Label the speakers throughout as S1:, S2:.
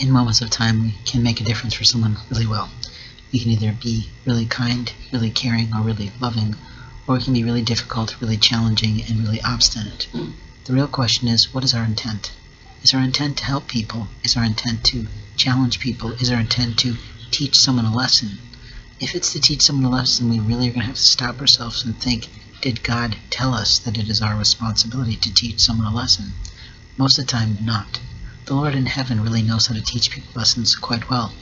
S1: in moments of time, we can make a difference for someone really well. We can either be really kind, really caring, or really loving, or we can be really difficult, really challenging, and really obstinate. The real question is, what is our intent? Is our intent to help people? Is our intent to challenge people? Is our intent to teach someone a lesson? If it's to teach someone a lesson, we really are going to have to stop ourselves and think, did God tell us that it is our responsibility to teach someone a lesson? Most of the time, not. The Lord in heaven really knows how to teach people lessons quite well.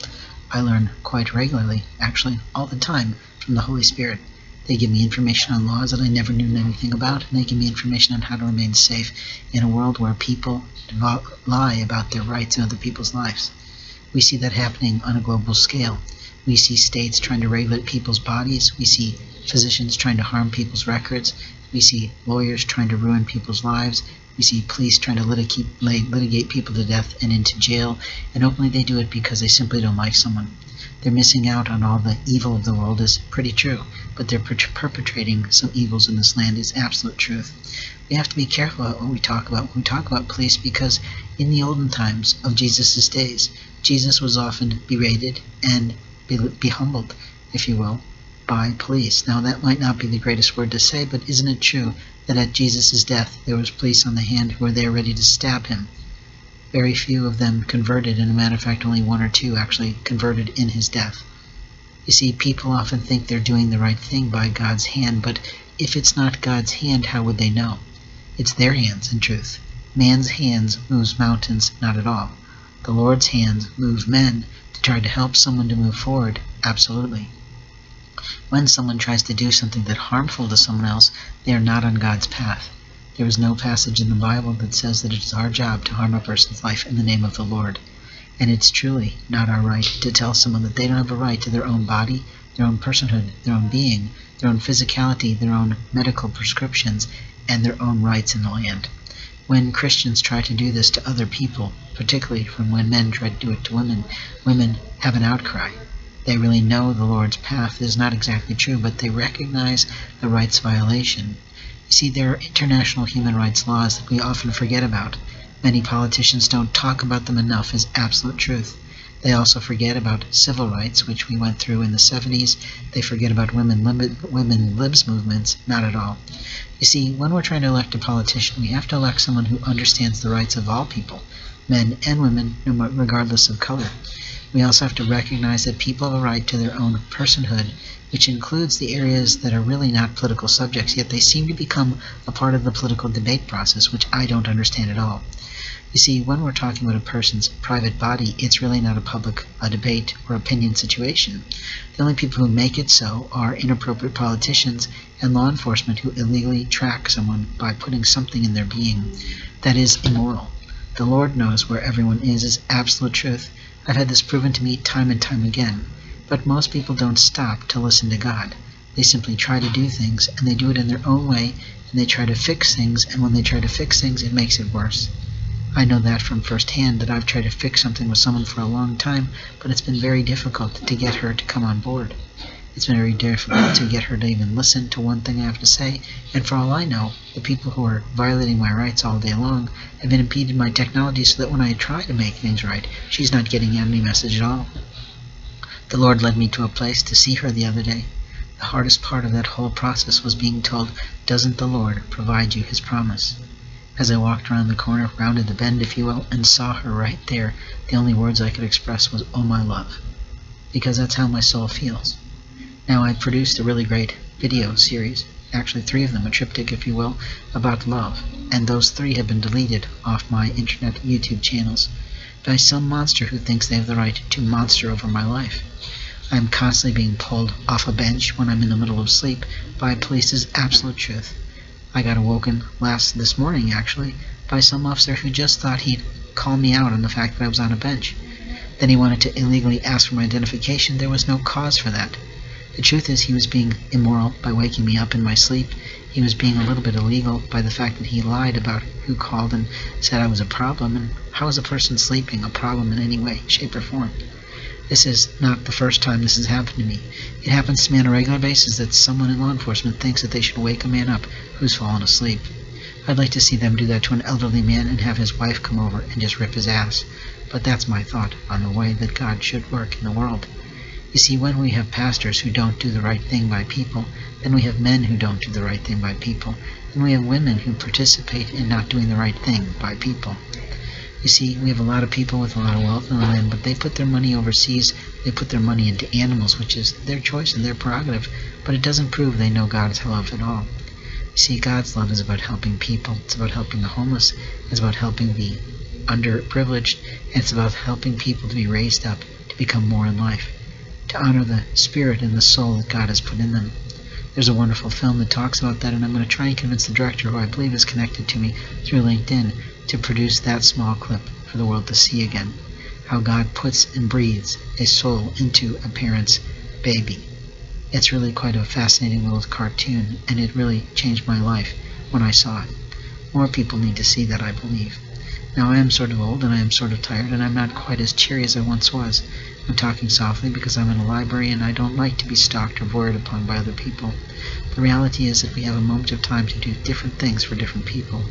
S1: I learn quite regularly, actually all the time, from the Holy Spirit. They give me information on laws that I never knew anything about, and they give me information on how to remain safe in a world where people lie about their rights in other people's lives. We see that happening on a global scale. We see states trying to regulate people's bodies. We see physicians trying to harm people's records. We see lawyers trying to ruin people's lives. We see police trying to litigate, people to death and into jail, and openly they do it because they simply don't like someone. They're missing out on all the evil of the world is pretty true, but they're per perpetrating some evils in this land is absolute truth. We have to be careful about what we talk about when we talk about police because in the olden times of Jesus' days, Jesus was often berated and be, be humbled, if you will, by police. Now that might not be the greatest word to say, but isn't it true that at Jesus' death there was police on the hand who were there ready to stab him? Very few of them converted, and a matter of fact only one or two actually converted in his death. You see, people often think they're doing the right thing by God's hand, but if it's not God's hand, how would they know? It's their hands, in truth. Man's hands moves mountains, not at all. The Lord's hands move men to try to help someone to move forward, absolutely. When someone tries to do something that harmful to someone else, they are not on God's path. There is no passage in the Bible that says that it is our job to harm a person's life in the name of the Lord. And it's truly not our right to tell someone that they don't have a right to their own body, their own personhood, their own being, their own physicality, their own medical prescriptions, and their own rights in the land. When Christians try to do this to other people, particularly from when men try to do it to women, women have an outcry they really know the Lord's path is not exactly true, but they recognize the rights violation. You see, there are international human rights laws that we often forget about. Many politicians don't talk about them enough as absolute truth. They also forget about civil rights, which we went through in the 70s. They forget about women, women libs movements, not at all. You see, when we're trying to elect a politician, we have to elect someone who understands the rights of all people, men and women, regardless of color. We also have to recognize that people have a right to their own personhood, which includes the areas that are really not political subjects, yet they seem to become a part of the political debate process, which I don't understand at all. You see, when we're talking about a person's private body, it's really not a public a debate or opinion situation. The only people who make it so are inappropriate politicians and law enforcement who illegally track someone by putting something in their being that is immoral. The Lord knows where everyone is is absolute truth, I've had this proven to me time and time again. But most people don't stop to listen to God. They simply try to do things, and they do it in their own way, and they try to fix things, and when they try to fix things, it makes it worse. I know that from first hand that I've tried to fix something with someone for a long time, but it's been very difficult to get her to come on board. It's very difficult to get her to even listen to one thing I have to say, and for all I know, the people who are violating my rights all day long have been impeding my technology so that when I try to make things right, she's not getting any message at all. The Lord led me to a place to see her the other day. The hardest part of that whole process was being told, doesn't the Lord provide you his promise? As I walked around the corner, rounded the bend, if you will, and saw her right there, the only words I could express was, oh my love. Because that's how my soul feels. Now I produced a really great video series, actually three of them, a triptych if you will, about love, and those three have been deleted off my internet YouTube channels by some monster who thinks they have the right to monster over my life. I am constantly being pulled off a bench when I'm in the middle of sleep by police's absolute truth. I got awoken last this morning actually by some officer who just thought he'd call me out on the fact that I was on a bench. Then he wanted to illegally ask for my identification. There was no cause for that. The truth is he was being immoral by waking me up in my sleep. He was being a little bit illegal by the fact that he lied about who called and said I was a problem. And how is a person sleeping a problem in any way, shape, or form? This is not the first time this has happened to me. It happens to me on a regular basis that someone in law enforcement thinks that they should wake a man up who's fallen asleep. I'd like to see them do that to an elderly man and have his wife come over and just rip his ass. But that's my thought on the way that God should work in the world. You see, when we have pastors who don't do the right thing by people, then we have men who don't do the right thing by people, and we have women who participate in not doing the right thing by people. You see, we have a lot of people with a lot of wealth in the land, but they put their money overseas. They put their money into animals, which is their choice and their prerogative, but it doesn't prove they know God's love at all. You see, God's love is about helping people. It's about helping the homeless. It's about helping the underprivileged. And it's about helping people to be raised up to become more in life, to honor the spirit and the soul that God has put in them. There's a wonderful film that talks about that, and I'm going to try and convince the director, who I believe is connected to me through LinkedIn, to produce that small clip for the world to see again. How God puts and breathes a soul into a parent's baby. It's really quite a fascinating little cartoon, and it really changed my life when I saw it. More people need to see that, I believe. Now, I am sort of old and I am sort of tired, and I'm not quite as cheery as I once was. I'm talking softly because I'm in a library and I don't like to be stalked or voyed upon by other people. The reality is that we have a moment of time to do different things for different people,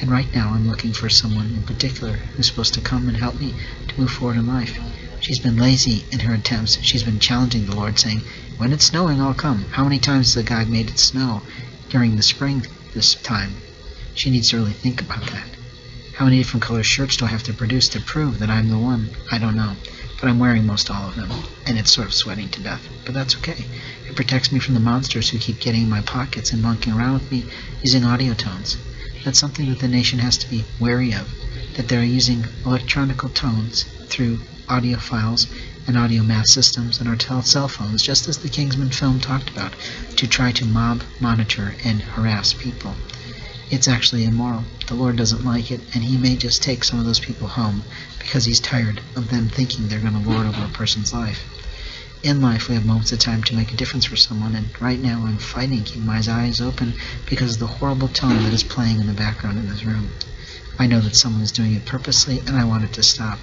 S1: and right now I'm looking for someone in particular who's supposed to come and help me to move forward in life. She's been lazy in her attempts. She's been challenging the Lord, saying, When it's snowing, I'll come. How many times has the God made it snow during the spring this time? She needs to really think about that. How many different color shirts do I have to produce to prove that I'm the one? I don't know. But I'm wearing most all of them, and it's sort of sweating to death. But that's okay. It protects me from the monsters who keep getting in my pockets and monkeying around with me using audio tones. That's something that the nation has to be wary of, that they're using electronical tones through audio files and audio mass systems and our cell phones, just as the Kingsman film talked about, to try to mob, monitor, and harass people. It's actually immoral. The Lord doesn't like it, and He may just take some of those people home because He's tired of them thinking they're going to lord over a person's life. In life, we have moments of time to make a difference for someone, and right now I'm fighting keeping my eyes open because of the horrible tone that is playing in the background in this room. I know that someone is doing it purposely, and I want it to stop.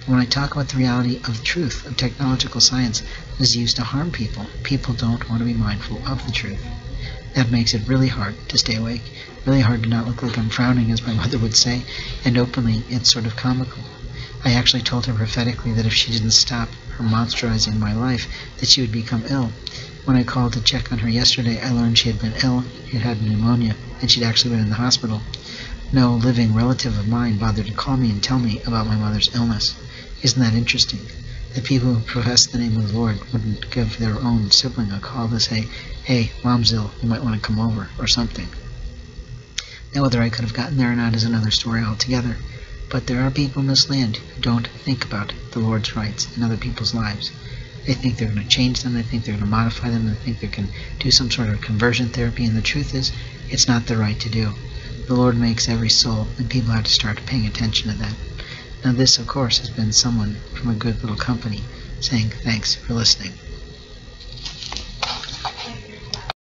S1: But when I talk about the reality of truth, of technological science that is used to harm people, people don't want to be mindful of the truth. That makes it really hard to stay awake, really hard to not look like I'm frowning, as my mother would say, and openly it's sort of comical. I actually told her prophetically that if she didn't stop her monsterizing my life, that she would become ill. When I called to check on her yesterday, I learned she had been ill, had had pneumonia, and she'd actually been in the hospital. No living relative of mine bothered to call me and tell me about my mother's illness. Isn't that interesting? That people who profess the name of the Lord wouldn't give their own sibling a call to say, hey, mom's ill, you might want to come over, or something. Now, whether I could have gotten there or not is another story altogether. But there are people in this land who don't think about the Lord's rights in other people's lives. They think they're going to change them, they think they're going to modify them, they think they can do some sort of conversion therapy, and the truth is, it's not the right to do. The Lord makes every soul, and people have to start paying attention to that. Now this, of course, has been someone from a good little company saying thanks for listening.